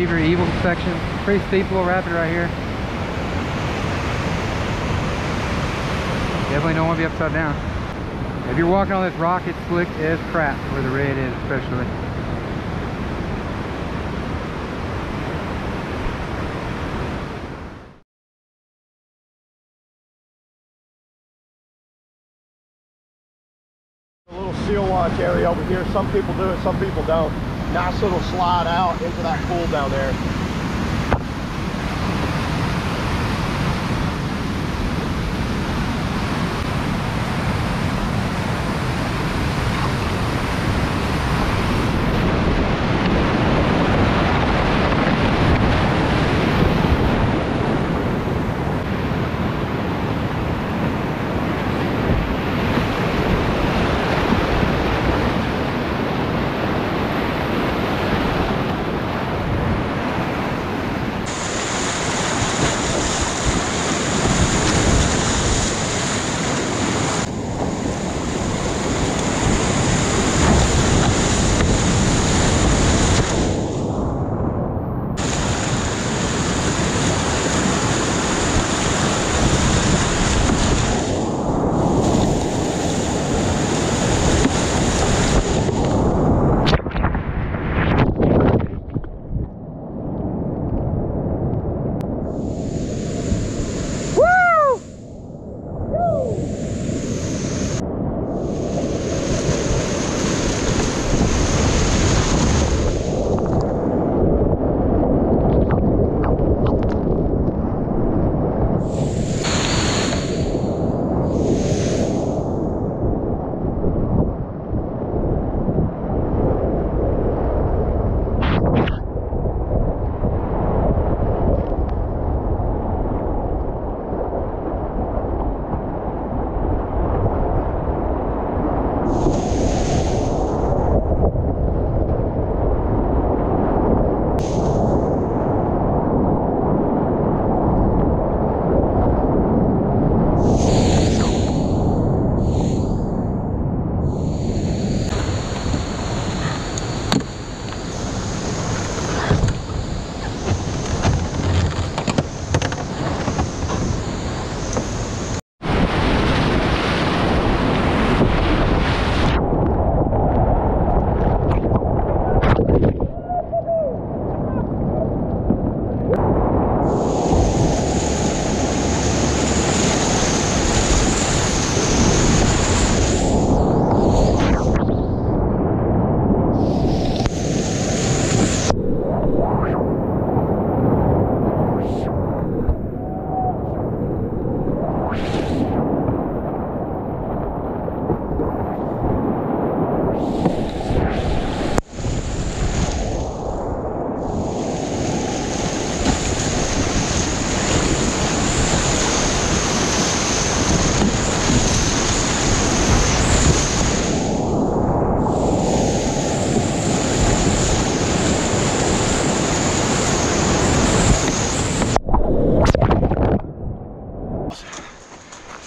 Beaver Eagle section. Pretty steep little rapid right here. Definitely don't want to be upside down. If you're walking on this rock, it's slick as crap where the red is especially. A little seal watch area over here. Some people do it, some people don't. Nice little slide out into that pool down there.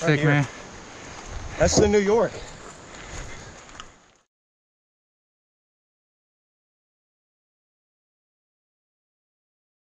Sick here. man. That's the New York.